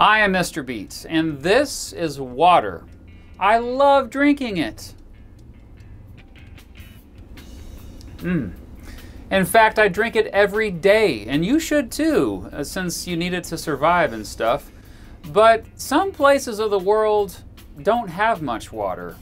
I am Mr. Beats, and this is water. I love drinking it. Mmm. In fact, I drink it every day, and you should too, uh, since you need it to survive and stuff. But some places of the world don't have much water.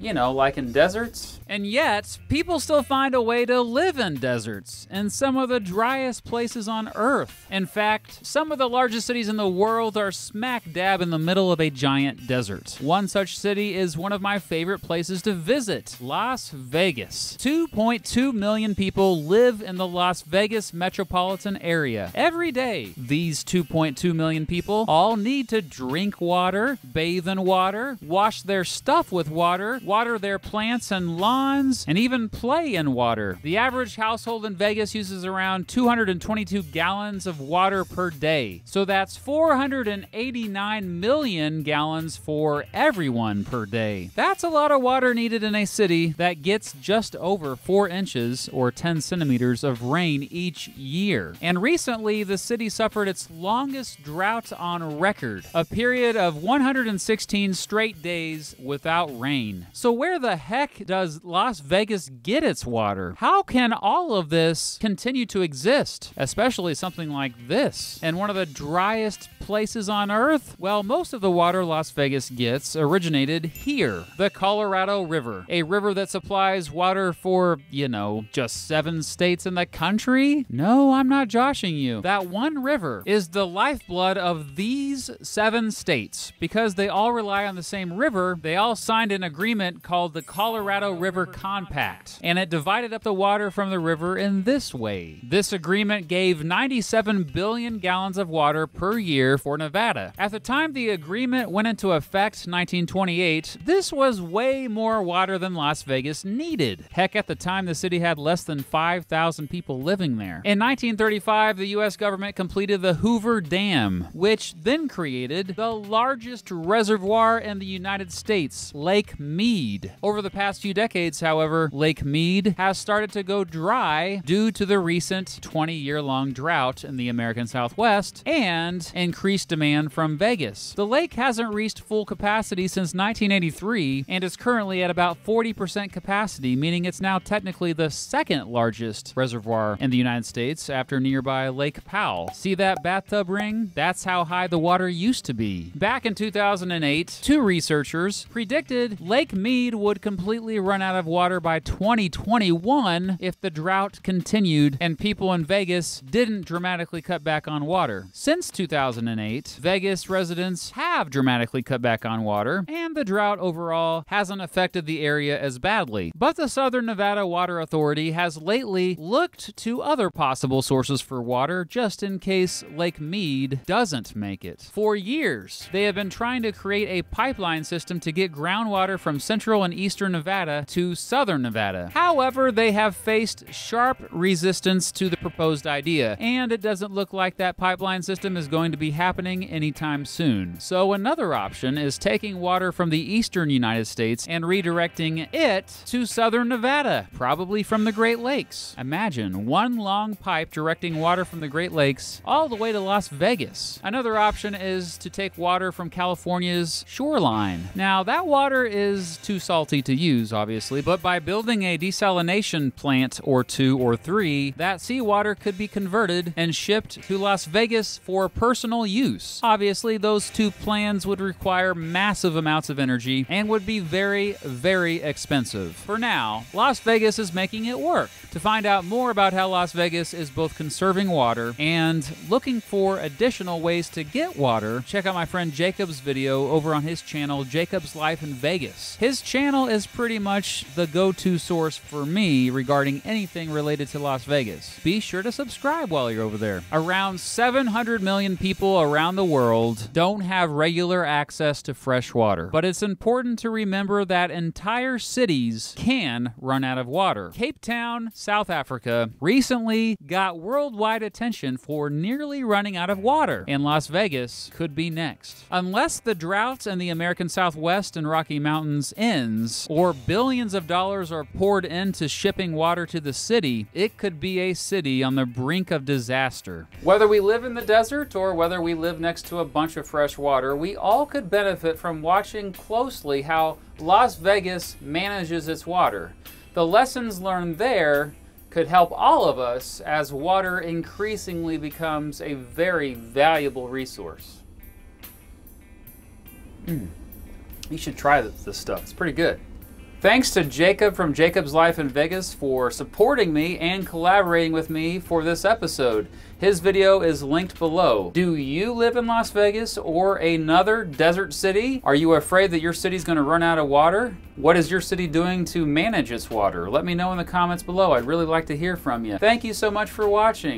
You know, like in deserts. And yet, people still find a way to live in deserts, in some of the driest places on Earth. In fact, some of the largest cities in the world are smack dab in the middle of a giant desert. One such city is one of my favorite places to visit Las Vegas. 2.2 million people live in the Las Vegas metropolitan area. Every day, these 2.2 million people all need to drink water, bathe in water, wash their stuff with water, water their plants and lawns and even play in water. The average household in Vegas uses around 222 gallons of water per day. So that's 489 million gallons for everyone per day. That's a lot of water needed in a city that gets just over 4 inches or 10 centimeters of rain each year. And recently, the city suffered its longest drought on record, a period of 116 straight days without rain. So, where the heck does Las Vegas get its water? How can all of this continue to exist, especially something like this? And one of the driest places on Earth? Well, most of the water Las Vegas gets originated here, the Colorado River, a river that supplies water for, you know, just seven states in the country? No, I'm not joshing you. That one river is the lifeblood of these seven states. Because they all rely on the same river, they all signed an agreement called the Colorado River Compact, and it divided up the water from the river in this way. This agreement gave 97 billion gallons of water per year for Nevada. At the time the agreement went into effect, 1928, this was way more water than Las Vegas needed. Heck, at the time the city had less than 5,000 people living there. In 1935, the U.S. government completed the Hoover Dam, which then created the largest reservoir in the United States, Lake Mead. Over the past few decades, however, Lake Mead has started to go dry due to the recent 20 year long drought in the American Southwest and increased increased demand from Vegas. The lake hasn't reached full capacity since 1983 and is currently at about 40% capacity, meaning it's now technically the second largest reservoir in the United States after nearby Lake Powell. See that bathtub ring? That's how high the water used to be. Back in 2008, two researchers predicted Lake Mead would completely run out of water by 2021 if the drought continued and people in Vegas didn't dramatically cut back on water. Since 2008, 2008, Vegas residents have dramatically cut back on water, and the drought overall hasn't affected the area as badly. But the Southern Nevada Water Authority has lately looked to other possible sources for water just in case Lake Mead doesn't make it. For years, they have been trying to create a pipeline system to get groundwater from central and eastern Nevada to southern Nevada. However, they have faced sharp resistance to the proposed idea, and it doesn't look like that pipeline system is going to be happening anytime soon. So another option is taking water from the eastern United States and redirecting it to southern Nevada, probably from the Great Lakes. Imagine one long pipe directing water from the Great Lakes all the way to Las Vegas. Another option is to take water from California's shoreline. Now, that water is too salty to use, obviously, but by building a desalination plant or two or three, that seawater could be converted and shipped to Las Vegas for personal use. Obviously, those two plans would require massive amounts of energy and would be very, very expensive. For now, Las Vegas is making it work. To find out more about how Las Vegas is both conserving water and looking for additional ways to get water, check out my friend Jacob's video over on his channel, Jacob's Life in Vegas. His channel is pretty much the go to source for me regarding anything related to Las Vegas. Be sure to subscribe while you're over there. Around 700 million people around the world don't have regular access to fresh water, but it's important to remember that entire cities can run out of water. Cape Town, South Africa, recently got worldwide attention for nearly running out of water, and Las Vegas could be next. Unless the drought in the American Southwest and Rocky Mountains ends, or billions billions of dollars are poured into shipping water to the city, it could be a city on the brink of disaster. Whether we live in the desert or whether we live next to a bunch of fresh water, we all could benefit from watching closely how Las Vegas manages its water. The lessons learned there could help all of us as water increasingly becomes a very valuable resource. Mm. You should try this stuff. It's pretty good. Thanks to Jacob from Jacob's Life in Vegas for supporting me and collaborating with me for this episode. His video is linked below. Do you live in Las Vegas or another desert city? Are you afraid that your city's going to run out of water? What is your city doing to manage its water? Let me know in the comments below. I'd really like to hear from you. Thank you so much for watching.